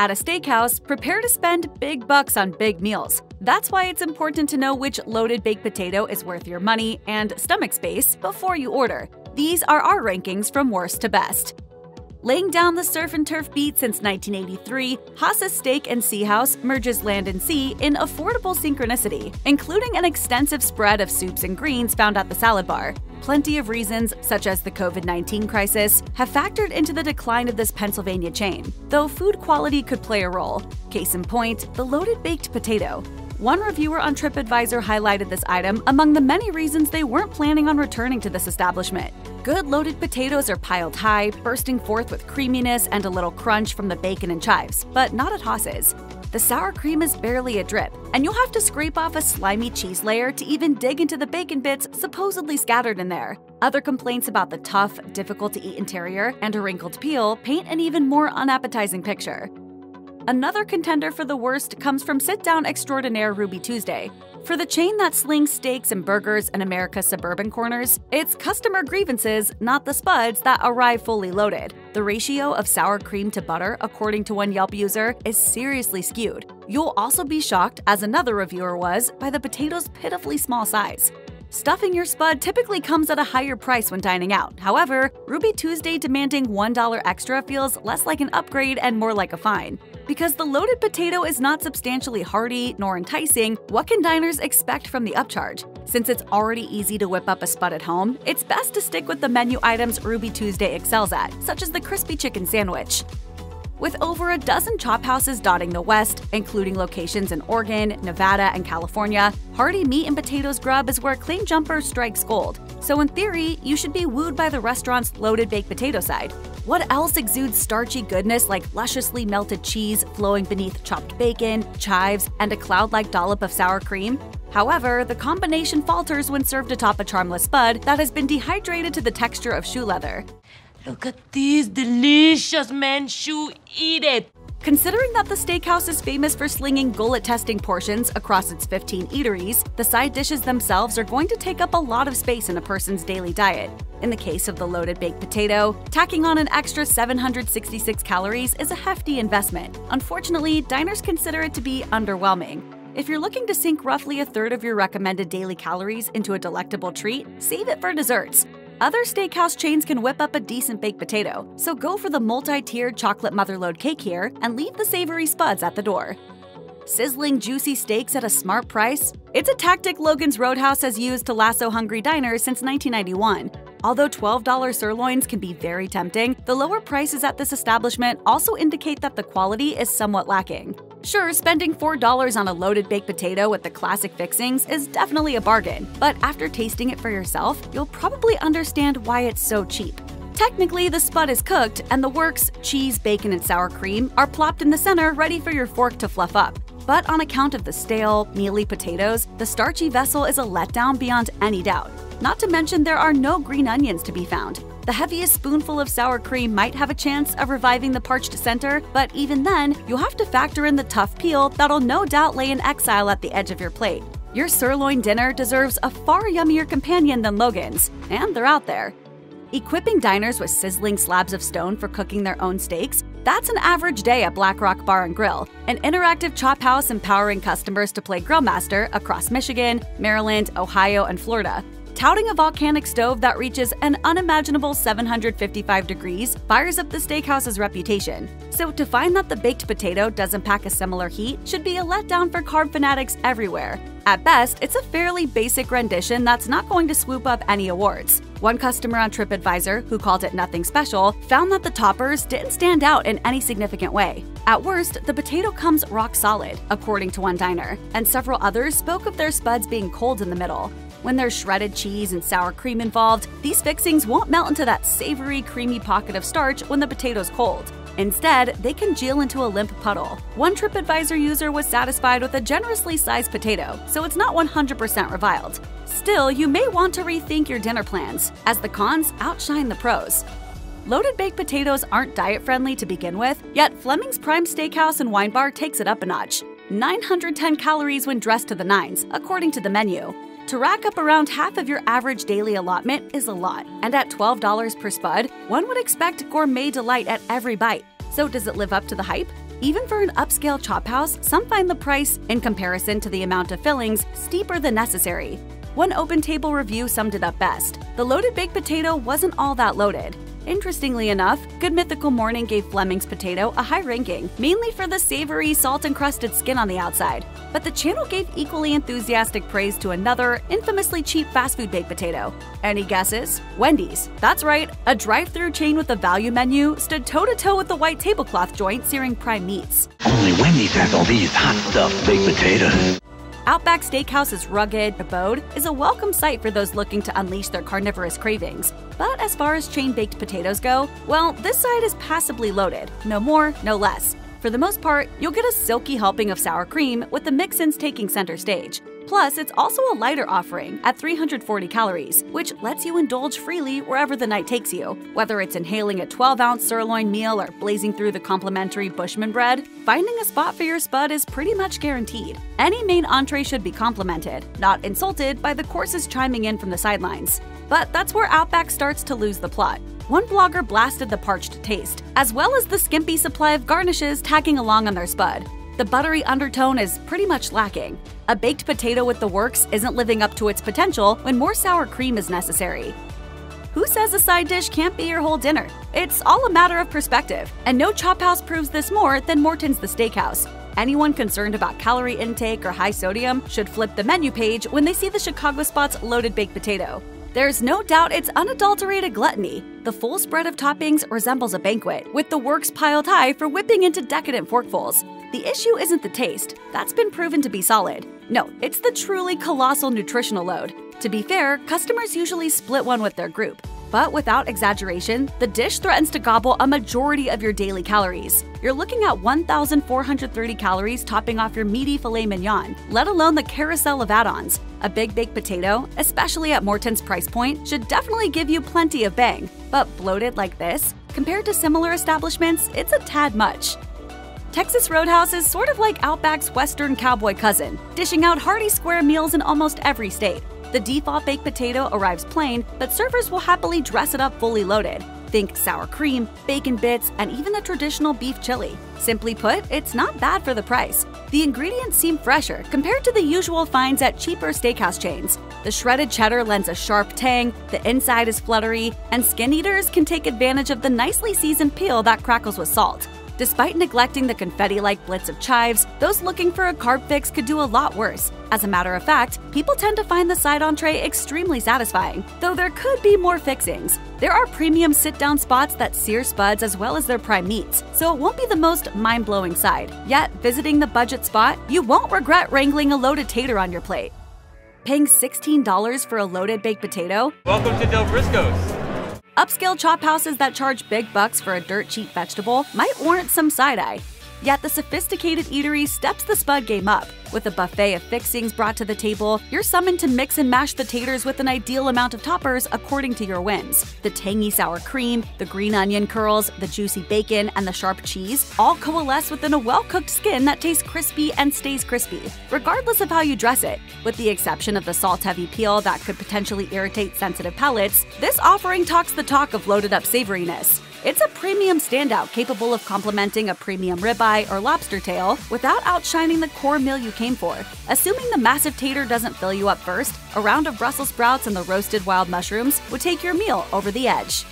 At a steakhouse, prepare to spend big bucks on big meals. That's why it's important to know which loaded baked potato is worth your money and stomach space before you order. These are our rankings from worst to best. Laying down the surf and turf beat since 1983, Hoss's Steak and Sea House merges land and sea in affordable synchronicity, including an extensive spread of soups and greens found at the salad bar. Plenty of reasons, such as the COVID 19 crisis, have factored into the decline of this Pennsylvania chain, though food quality could play a role. Case in point, the loaded baked potato. One reviewer on TripAdvisor highlighted this item among the many reasons they weren't planning on returning to this establishment. Good loaded potatoes are piled high, bursting forth with creaminess and a little crunch from the bacon and chives, but not at Hoss's. The sour cream is barely a drip, and you'll have to scrape off a slimy cheese layer to even dig into the bacon bits supposedly scattered in there. Other complaints about the tough, difficult to eat interior and a wrinkled peel paint an even more unappetizing picture. Another contender for the worst comes from sit down extraordinaire Ruby Tuesday. For the chain that slings steaks and burgers in America's suburban corners, it's customer grievances, not the spuds, that arrive fully loaded. The ratio of sour cream to butter, according to one Yelp user, is seriously skewed. You'll also be shocked, as another reviewer was, by the potato's pitifully small size. Stuffing your spud typically comes at a higher price when dining out. However, Ruby Tuesday demanding $1 extra feels less like an upgrade and more like a fine. Because the loaded potato is not substantially hearty nor enticing, what can diners expect from the upcharge? Since it's already easy to whip up a spud at home, it's best to stick with the menu items Ruby Tuesday excels at, such as the crispy chicken sandwich. With over a dozen chop houses dotting the West, including locations in Oregon, Nevada, and California, hearty meat and potatoes grub is where Claim Jumper strikes gold. So, in theory, you should be wooed by the restaurant's loaded baked potato side. What else exudes starchy goodness like lusciously melted cheese flowing beneath chopped bacon, chives, and a cloud like dollop of sour cream? However, the combination falters when served atop a charmless bud that has been dehydrated to the texture of shoe leather. Look at these delicious manchu. Eat it. Considering that the steakhouse is famous for slinging gullet testing portions across its 15 eateries, the side dishes themselves are going to take up a lot of space in a person's daily diet. In the case of the loaded baked potato, tacking on an extra 766 calories is a hefty investment. Unfortunately, diners consider it to be underwhelming. If you're looking to sink roughly a third of your recommended daily calories into a delectable treat, save it for desserts. Other steakhouse chains can whip up a decent baked potato, so go for the multi tiered chocolate motherlode cake here and leave the savory spuds at the door. Sizzling juicy steaks at a smart price? It's a tactic Logan's Roadhouse has used to lasso hungry diners since 1991. Although $12 sirloins can be very tempting, the lower prices at this establishment also indicate that the quality is somewhat lacking. Sure, spending $4 on a loaded baked potato with the classic fixings is definitely a bargain, but after tasting it for yourself, you'll probably understand why it's so cheap. Technically, the spud is cooked, and the works, cheese, bacon, and sour cream, are plopped in the center ready for your fork to fluff up. But on account of the stale, mealy potatoes, the starchy vessel is a letdown beyond any doubt. Not to mention, there are no green onions to be found. The heaviest spoonful of sour cream might have a chance of reviving the parched center, but even then, you'll have to factor in the tough peel that'll no doubt lay in exile at the edge of your plate. Your sirloin dinner deserves a far yummier companion than Logan's, and they're out there. Equipping diners with sizzling slabs of stone for cooking their own steaks, that's an average day at Black Rock Bar and Grill, an interactive chop house empowering customers to play Grillmaster across Michigan, Maryland, Ohio, and Florida. Touting a volcanic stove that reaches an unimaginable 755 degrees fires up the steakhouse's reputation. So, to find that the baked potato doesn't pack a similar heat should be a letdown for carb fanatics everywhere. At best, it's a fairly basic rendition that's not going to swoop up any awards. One customer on TripAdvisor, who called it nothing special, found that the toppers didn't stand out in any significant way. At worst, the potato comes rock solid, according to one diner, and several others spoke of their spuds being cold in the middle. When there's shredded cheese and sour cream involved, these fixings won't melt into that savory, creamy pocket of starch when the potato's cold. Instead, they congeal into a limp puddle. One TripAdvisor user was satisfied with a generously sized potato, so it's not 100% reviled. Still, you may want to rethink your dinner plans, as the cons outshine the pros. Loaded baked potatoes aren't diet friendly to begin with, yet Fleming's Prime Steakhouse and Wine Bar takes it up a notch. 910 calories when dressed to the nines, according to the menu. To rack up around half of your average daily allotment is a lot, and at $12 per spud, one would expect gourmet delight at every bite. So, does it live up to the hype? Even for an upscale chop house, some find the price, in comparison to the amount of fillings, steeper than necessary. One open table review summed it up best. The loaded baked potato wasn't all that loaded. Interestingly enough, Good Mythical Morning gave Fleming's potato a high ranking, mainly for the savory, salt encrusted skin on the outside. But the channel gave equally enthusiastic praise to another, infamously cheap fast food baked potato. Any guesses? Wendy's. That's right, a drive through chain with a value menu stood toe to toe with the white tablecloth joint searing prime meats. Only Wendy's has all these hot stuffed baked potatoes. Outback Steakhouse's rugged abode is a welcome sight for those looking to unleash their carnivorous cravings. But as far as chain baked potatoes go, well, this side is passably loaded. No more, no less. For the most part, you'll get a silky helping of sour cream with the mix-ins taking center stage. Plus, it's also a lighter offering at 340 calories, which lets you indulge freely wherever the night takes you. Whether it's inhaling a 12 ounce sirloin meal or blazing through the complimentary Bushman bread, finding a spot for your spud is pretty much guaranteed. Any main entree should be complimented, not insulted by the courses chiming in from the sidelines. But that's where Outback starts to lose the plot. One blogger blasted the parched taste, as well as the skimpy supply of garnishes tagging along on their spud. The buttery undertone is pretty much lacking. A baked potato with the works isn't living up to its potential when more sour cream is necessary. Who says a side dish can't be your whole dinner? It's all a matter of perspective, and no chop house proves this more than Morton's The Steakhouse. Anyone concerned about calorie intake or high sodium should flip the menu page when they see the Chicago Spot's loaded baked potato. There's no doubt it's unadulterated gluttony. The full spread of toppings resembles a banquet, with the works piled high for whipping into decadent forkfuls. The issue isn't the taste, that's been proven to be solid. No, it's the truly colossal nutritional load. To be fair, customers usually split one with their group. But without exaggeration, the dish threatens to gobble a majority of your daily calories. You're looking at 1,430 calories topping off your meaty filet mignon, let alone the carousel of add ons. A big baked potato, especially at Morton's price point, should definitely give you plenty of bang. But bloated like this, compared to similar establishments, it's a tad much. Texas Roadhouse is sort of like Outback's Western cowboy cousin, dishing out hearty square meals in almost every state. The default baked potato arrives plain, but servers will happily dress it up fully loaded. Think sour cream, bacon bits, and even the traditional beef chili. Simply put, it's not bad for the price. The ingredients seem fresher compared to the usual finds at cheaper steakhouse chains. The shredded cheddar lends a sharp tang, the inside is fluttery, and skin eaters can take advantage of the nicely seasoned peel that crackles with salt. Despite neglecting the confetti like blitz of chives, those looking for a carb fix could do a lot worse. As a matter of fact, people tend to find the side entree extremely satisfying, though there could be more fixings. There are premium sit down spots that sear spuds as well as their prime meats, so it won't be the most mind blowing side. Yet, visiting the budget spot, you won't regret wrangling a loaded tater on your plate. Paying $16 for a loaded baked potato? Welcome to Del Frisco's. Upscale chop houses that charge big bucks for a dirt cheap vegetable might warrant some side eye. Yet the sophisticated eatery steps the spud game up. With a buffet of fixings brought to the table, you're summoned to mix and mash the taters with an ideal amount of toppers according to your whims. The tangy sour cream, the green onion curls, the juicy bacon, and the sharp cheese all coalesce within a well cooked skin that tastes crispy and stays crispy, regardless of how you dress it. With the exception of the salt heavy peel that could potentially irritate sensitive palates, this offering talks the talk of loaded up savoriness. It's a premium standout capable of complementing a premium ribeye or lobster tail without outshining the core meal you came for. Assuming the massive tater doesn't fill you up first, a round of Brussels sprouts and the roasted wild mushrooms would take your meal over the edge.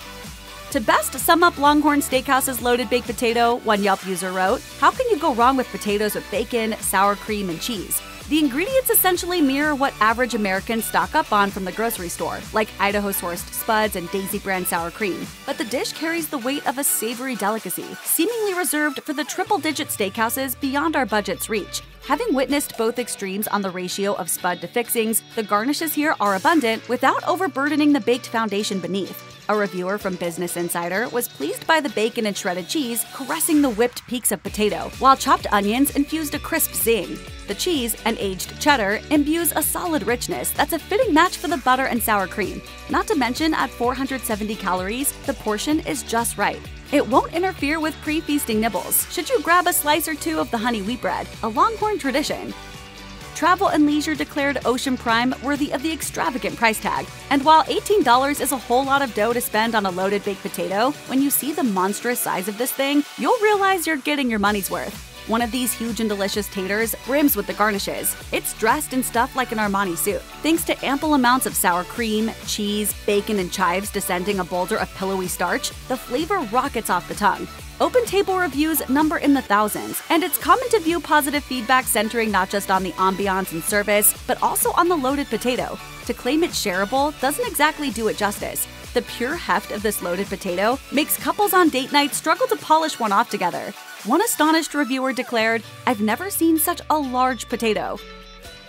To best sum up Longhorn Steakhouse's loaded baked potato, one Yelp user wrote, How can you go wrong with potatoes with bacon, sour cream, and cheese? The ingredients essentially mirror what average Americans stock up on from the grocery store, like Idaho sourced spuds and Daisy brand sour cream. But the dish carries the weight of a savory delicacy, seemingly reserved for the triple digit steakhouses beyond our budget's reach. Having witnessed both extremes on the ratio of spud to fixings, the garnishes here are abundant without overburdening the baked foundation beneath. A reviewer from Business Insider was pleased by the bacon and shredded cheese caressing the whipped peaks of potato, while chopped onions infused a crisp zing. The cheese and aged cheddar imbues a solid richness that's a fitting match for the butter and sour cream. Not to mention, at 470 calories, the portion is just right. It won't interfere with pre feasting nibbles, should you grab a slice or two of the honey wheat bread, a Longhorn tradition. Travel and Leisure declared Ocean Prime worthy of the extravagant price tag. And while $18 is a whole lot of dough to spend on a loaded baked potato, when you see the monstrous size of this thing, you'll realize you're getting your money's worth. One of these huge and delicious taters brims with the garnishes. It's dressed and stuffed like an Armani suit. Thanks to ample amounts of sour cream, cheese, bacon, and chives descending a boulder of pillowy starch, the flavor rockets off the tongue. Open table reviews number in the thousands, and it's common to view positive feedback centering not just on the ambiance and service, but also on the loaded potato. To claim it's shareable doesn't exactly do it justice. The pure heft of this loaded potato makes couples on date night struggle to polish one off together. One astonished reviewer declared, I've never seen such a large potato.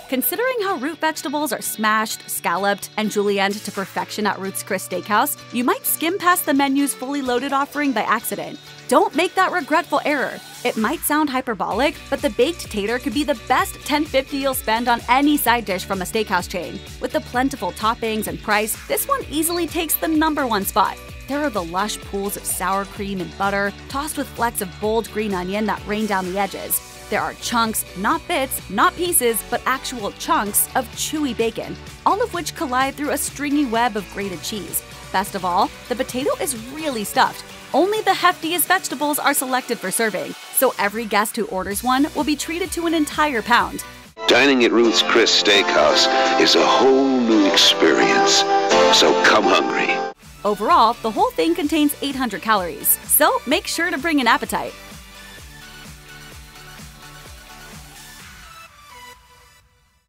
Considering how root vegetables are smashed, scalloped, and julienned to perfection at Ruth's Chris Steakhouse, you might skim past the menu's fully loaded offering by accident. Don't make that regretful error. It might sound hyperbolic, but the baked tater could be the best 1050 you'll spend on any side dish from a steakhouse chain. With the plentiful toppings and price, this one easily takes the number one spot. There are the lush pools of sour cream and butter, tossed with flecks of bold green onion that rain down the edges. There are chunks, not bits, not pieces, but actual chunks of chewy bacon, all of which collide through a stringy web of grated cheese. Best of all, the potato is really stuffed. Only the heftiest vegetables are selected for serving, so every guest who orders one will be treated to an entire pound. Dining at Ruth's Chris Steakhouse is a whole new experience. So come hungry. Overall, the whole thing contains 800 calories, so make sure to bring an appetite.